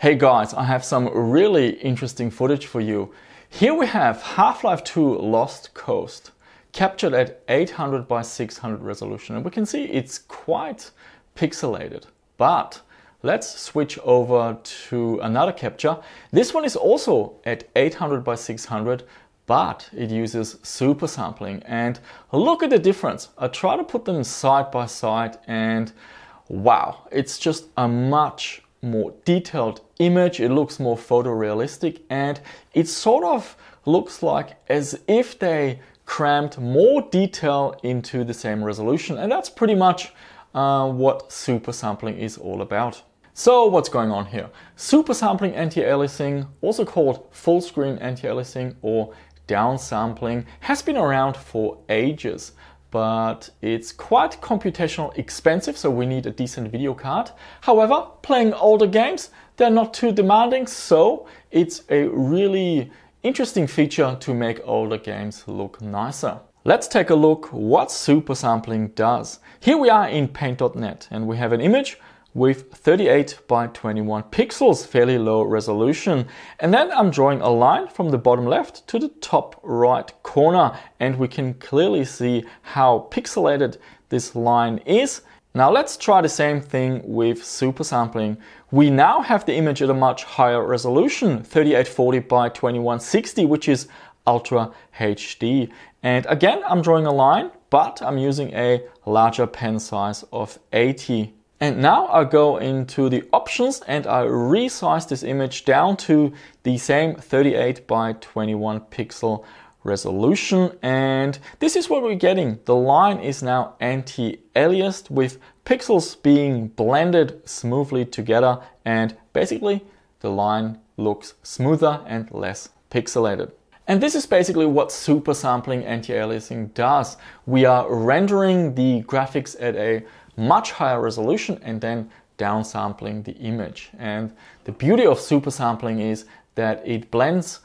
Hey guys, I have some really interesting footage for you. Here we have Half-Life 2 Lost Coast, captured at 800 by 600 resolution. And we can see it's quite pixelated. But let's switch over to another capture. This one is also at 800 by 600, but it uses super sampling. And look at the difference. I try to put them side by side and wow, it's just a much more detailed image, it looks more photorealistic, and it sort of looks like as if they crammed more detail into the same resolution, and that's pretty much uh, what super sampling is all about. So what's going on here? Super sampling anti-aliasing, also called full screen anti-aliasing or downsampling, has been around for ages but it's quite computational expensive, so we need a decent video card. However, playing older games, they're not too demanding, so it's a really interesting feature to make older games look nicer. Let's take a look what super sampling does. Here we are in paint.net and we have an image with 38 by 21 pixels, fairly low resolution. And then I'm drawing a line from the bottom left to the top right corner and we can clearly see how pixelated this line is. Now let's try the same thing with super sampling. We now have the image at a much higher resolution, 3840 by 2160, which is Ultra HD. And again, I'm drawing a line, but I'm using a larger pen size of 80 and now I go into the options and I resize this image down to the same 38 by 21 pixel resolution. And this is what we're getting. The line is now anti-aliased with pixels being blended smoothly together. And basically the line looks smoother and less pixelated. And this is basically what super sampling anti-aliasing does. We are rendering the graphics at a much higher resolution and then downsampling the image. And the beauty of super sampling is that it blends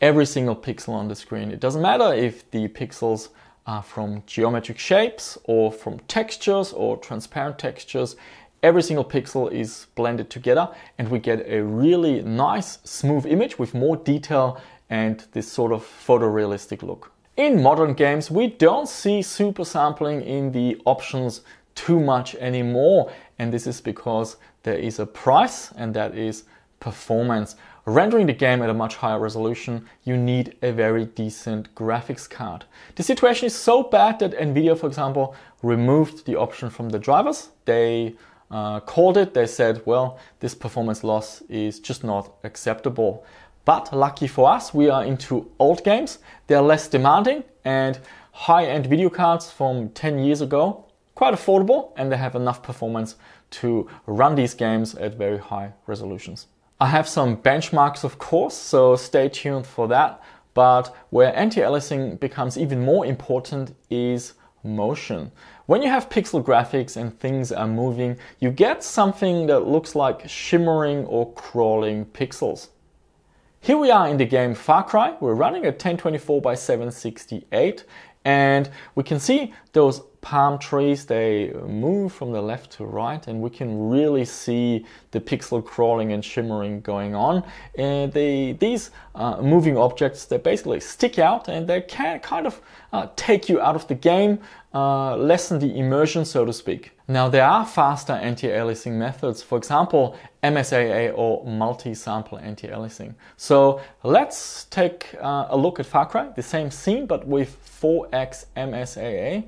every single pixel on the screen. It doesn't matter if the pixels are from geometric shapes or from textures or transparent textures. Every single pixel is blended together and we get a really nice smooth image with more detail and this sort of photorealistic look. In modern games, we don't see super sampling in the options too much anymore. And this is because there is a price and that is performance. Rendering the game at a much higher resolution, you need a very decent graphics card. The situation is so bad that Nvidia, for example, removed the option from the drivers. They uh, called it, they said, well, this performance loss is just not acceptable. But lucky for us, we are into old games. They're less demanding and high-end video cards from 10 years ago quite affordable and they have enough performance to run these games at very high resolutions. I have some benchmarks of course, so stay tuned for that. But where anti-aliasing becomes even more important is motion. When you have pixel graphics and things are moving, you get something that looks like shimmering or crawling pixels. Here we are in the game Far Cry. We're running at 1024 by 768 and we can see those palm trees, they move from the left to right and we can really see the pixel crawling and shimmering going on. And they, these uh, moving objects, they basically stick out and they can kind of uh, take you out of the game, uh, lessen the immersion, so to speak. Now there are faster anti-aliasing methods, for example, MSAA or multi-sample anti-aliasing. So let's take uh, a look at Far Cry, the same scene but with 4x MSAA.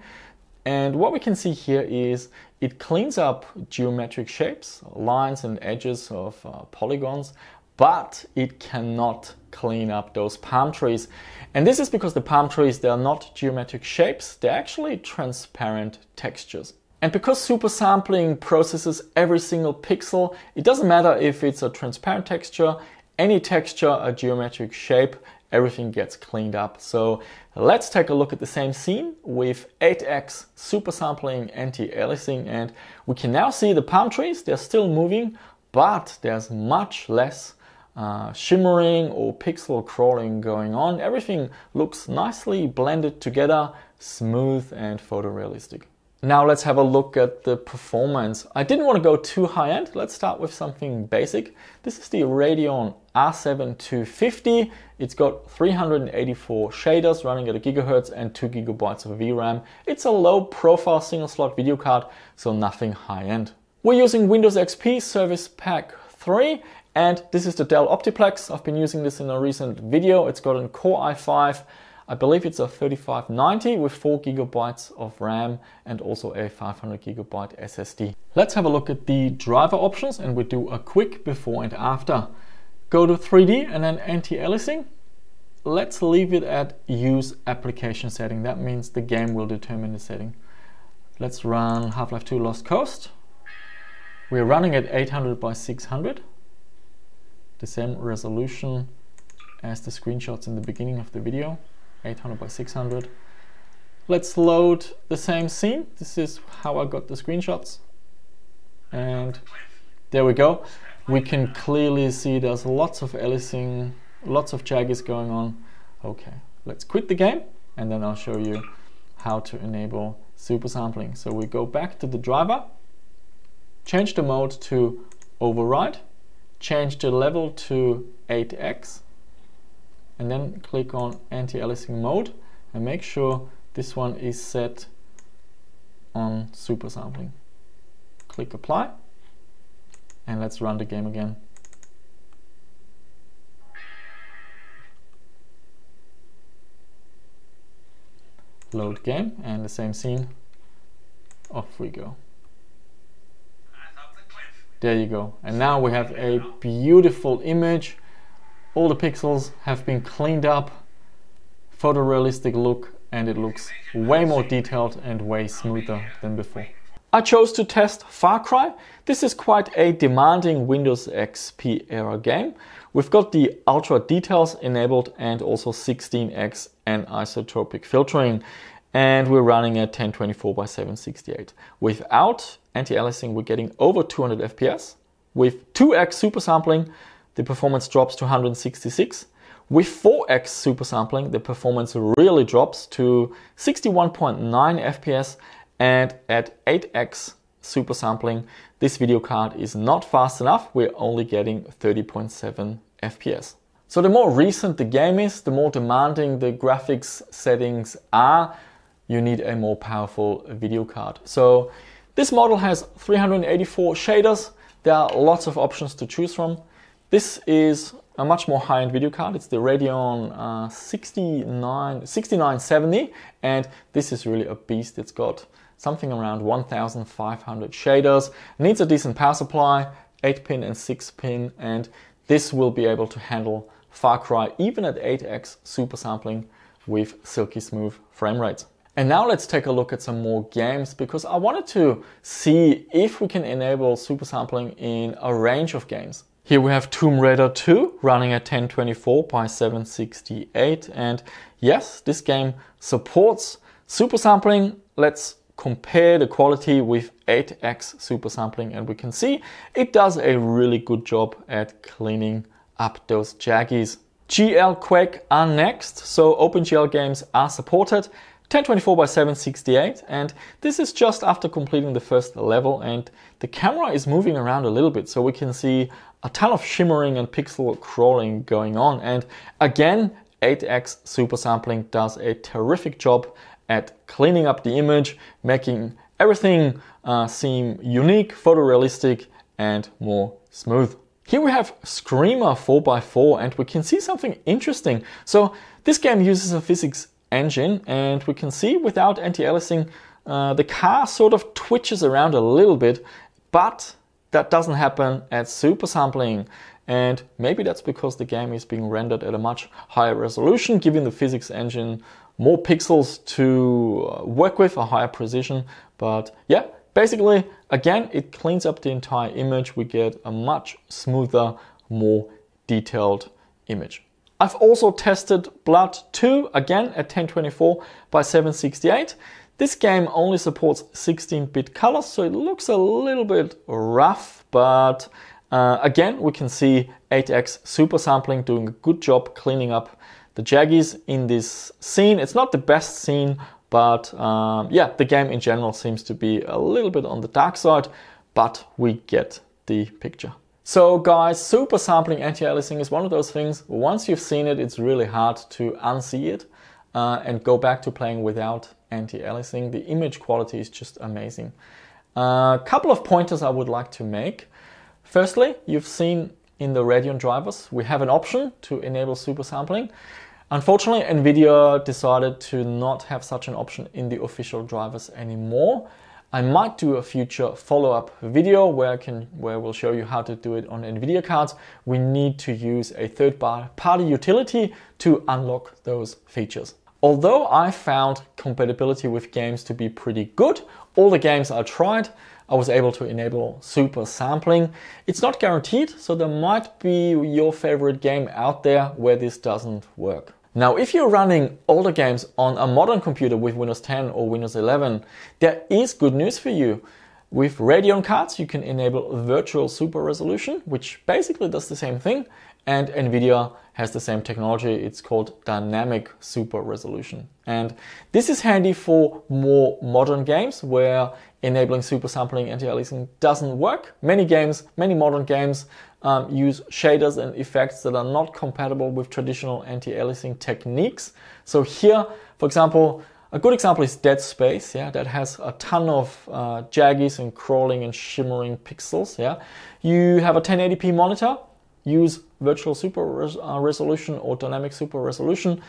And what we can see here is it cleans up geometric shapes, lines and edges of uh, polygons, but it cannot clean up those palm trees. And this is because the palm trees, they are not geometric shapes, they're actually transparent textures. And because super sampling processes every single pixel, it doesn't matter if it's a transparent texture, any texture, a geometric shape, everything gets cleaned up. So let's take a look at the same scene with 8x super sampling anti-aliasing and we can now see the palm trees, they're still moving, but there's much less uh, shimmering or pixel crawling going on. Everything looks nicely blended together, smooth and photorealistic. Now let's have a look at the performance. I didn't want to go too high end. Let's start with something basic. This is the Radeon R7 250. It's got 384 shaders running at a gigahertz and 2 gigabytes of VRAM. It's a low profile single slot video card, so nothing high end. We're using Windows XP Service Pack 3 and this is the Dell Optiplex. I've been using this in a recent video. It's got a Core i5 I believe it's a 3590 with 4 gigabytes of RAM and also a 500 gigabyte SSD. Let's have a look at the driver options and we do a quick before and after. Go to 3D and then anti-aliasing. Let's leave it at use application setting. That means the game will determine the setting. Let's run Half-Life 2 Lost Coast. We're running at 800 by 600. The same resolution as the screenshots in the beginning of the video. 800 by 600. Let's load the same scene. This is how I got the screenshots. And there we go. We can clearly see there's lots of aliasing, lots of jaggies going on. Okay, let's quit the game and then I'll show you how to enable super sampling. So we go back to the driver, change the mode to override, change the level to 8x, and then click on anti-aliasing mode and make sure this one is set on super sampling. Click apply and let's run the game again. Load game and the same scene. Off we go. There you go. And now we have a beautiful image all the pixels have been cleaned up, photorealistic look, and it looks way more detailed and way smoother than before. I chose to test Far Cry. This is quite a demanding Windows XP era game. We've got the ultra details enabled and also 16x anisotropic filtering. And we're running at 1024 by 768. Without anti-aliasing, we're getting over 200 FPS. With 2x super sampling, the performance drops to 166. With 4x super sampling, the performance really drops to 61.9 FPS and at 8x super sampling, this video card is not fast enough. We're only getting 30.7 FPS. So the more recent the game is, the more demanding the graphics settings are, you need a more powerful video card. So this model has 384 shaders. There are lots of options to choose from. This is a much more high-end video card. It's the Radeon uh, 69, 6970 and this is really a beast. It's got something around 1500 shaders, needs a decent power supply, 8 pin and 6 pin and this will be able to handle Far Cry even at 8x super sampling with silky smooth frame rates. And now let's take a look at some more games because I wanted to see if we can enable super sampling in a range of games. Here we have Tomb Raider 2 running at 1024 by 768 and yes, this game supports super sampling. Let's compare the quality with 8x super sampling and we can see it does a really good job at cleaning up those jaggies. GL Quake are next, so OpenGL games are supported 1024 by 768 and this is just after completing the first level and the camera is moving around a little bit so we can see a ton of shimmering and pixel crawling going on. And again 8x super sampling does a terrific job at cleaning up the image making everything uh, seem unique photorealistic and more smooth. Here we have Screamer 4x4 and we can see something interesting. So this game uses a physics engine and we can see without anti-aliasing uh, the car sort of twitches around a little bit but that doesn't happen at super sampling. And maybe that's because the game is being rendered at a much higher resolution giving the physics engine more pixels to uh, work with a higher precision. But yeah basically again it cleans up the entire image. We get a much smoother more detailed image I've also tested Blood 2 again at 1024 by 768. This game only supports 16-bit colors, so it looks a little bit rough, but uh, again, we can see 8x super sampling doing a good job cleaning up the jaggies in this scene. It's not the best scene, But um, yeah, the game in general seems to be a little bit on the dark side, but we get the picture. So guys, super sampling anti-aliasing is one of those things, once you've seen it, it's really hard to unsee it uh, and go back to playing without anti-aliasing. The image quality is just amazing. A uh, couple of pointers I would like to make. Firstly, you've seen in the Radeon drivers, we have an option to enable super sampling. Unfortunately, NVIDIA decided to not have such an option in the official drivers anymore. I might do a future follow-up video where I can where we'll show you how to do it on NVIDIA cards. We need to use a third-party utility to unlock those features. Although I found compatibility with games to be pretty good, all the games I tried, I was able to enable super sampling. It's not guaranteed, so there might be your favorite game out there where this doesn't work. Now, if you're running older games on a modern computer with Windows 10 or Windows 11, there is good news for you. With Radeon cards, you can enable virtual super resolution, which basically does the same thing. And NVIDIA has the same technology. It's called dynamic super resolution. And this is handy for more modern games where enabling super sampling anti-aliasing doesn't work. Many games, many modern games um, use shaders and effects that are not compatible with traditional anti-aliasing techniques. So here, for example, a good example is Dead Space, yeah, that has a ton of uh, jaggies and crawling and shimmering pixels, yeah. You have a 1080p monitor, use virtual super res uh, resolution or dynamic super resolution,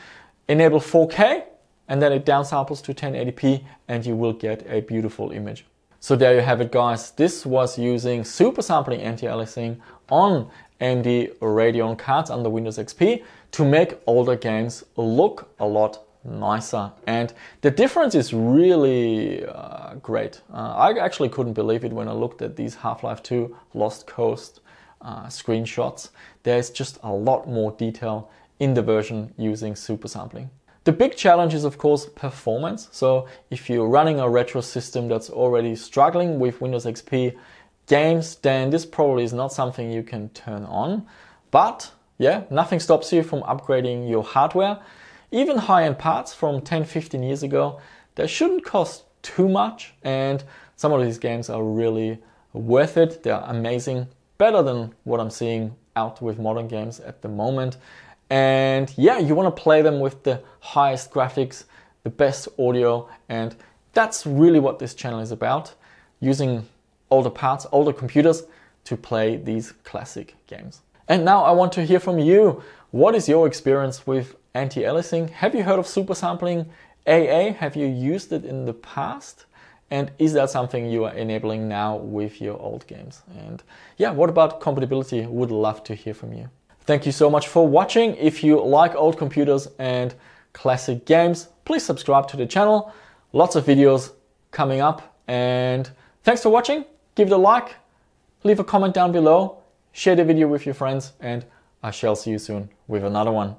enable 4K, and then it downsamples to 1080p and you will get a beautiful image. So there you have it guys. This was using super sampling anti-aliasing on AMD Radeon cards under Windows XP to make older games look a lot nicer. And the difference is really uh, great. Uh, I actually couldn't believe it when I looked at these Half-Life 2 Lost Coast uh, screenshots. There's just a lot more detail in the version using super sampling. The big challenge is of course performance. So if you're running a retro system that's already struggling with Windows XP games, then this probably is not something you can turn on. But yeah, nothing stops you from upgrading your hardware. Even high-end parts from 10, 15 years ago, they shouldn't cost too much and some of these games are really worth it. They're amazing, better than what I'm seeing out with modern games at the moment. And yeah, you want to play them with the highest graphics, the best audio, and that's really what this channel is about using older parts, older computers to play these classic games. And now I want to hear from you. What is your experience with anti-aliasing? Have you heard of super sampling AA? Have you used it in the past? And is that something you are enabling now with your old games? And yeah, what about compatibility? Would love to hear from you. Thank you so much for watching. If you like old computers and classic games, please subscribe to the channel. Lots of videos coming up. And thanks for watching. Give it a like, leave a comment down below, share the video with your friends, and I shall see you soon with another one.